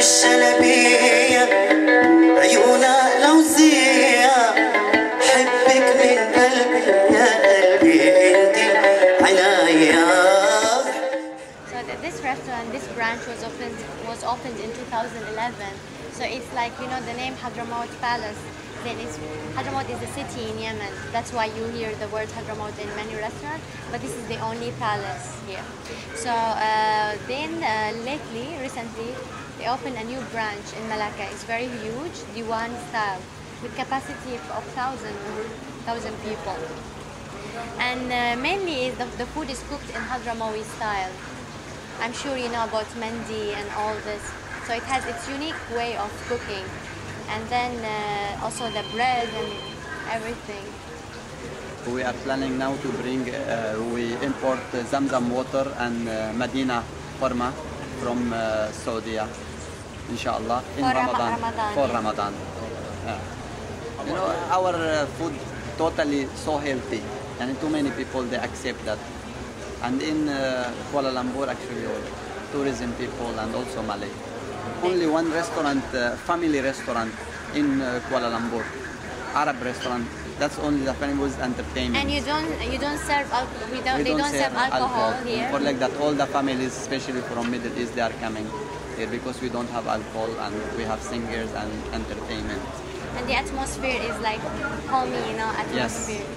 الشلبية عيونها لوزية حبك من قلبي branch was opened was opened in 2011. So it's like you know the name Hadramawt Palace. Then it's Hadramaut is a city in Yemen. That's why you hear the word Hadramaut in many restaurants. But this is the only palace here. So uh, then uh, lately, recently, they opened a new branch in Malacca. It's very huge, Diwan style, with capacity of thousand thousand people. And uh, mainly the, the food is cooked in Hadramawi style. I'm sure you know about Mandi and all this. So it has its unique way of cooking. And then uh, also the bread and everything. We are planning now to bring, uh, we import Zamzam water and uh, Medina Farma from uh, Saudi, inshallah, in For Ramadan. Ramadan, For yeah. Ramadan. Yeah. You know, our food totally so healthy, and too many people they accept that and in uh, Kuala Lumpur actually all tourism people and also Malay. Only one restaurant, uh, family restaurant in uh, Kuala Lumpur, Arab restaurant. That's only the family was entertainment. And you don't you don't serve alcohol. We don't, they don't, don't serve, serve alcohol, alcohol, here. Or like that, all the families, especially from Middle East, they are coming here because we don't have alcohol and we have singers and entertainment. And the atmosphere is like homey, you know, atmosphere. Yes.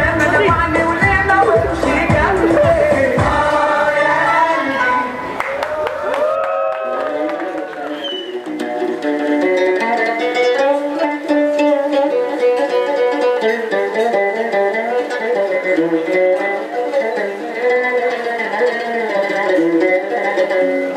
Thank you.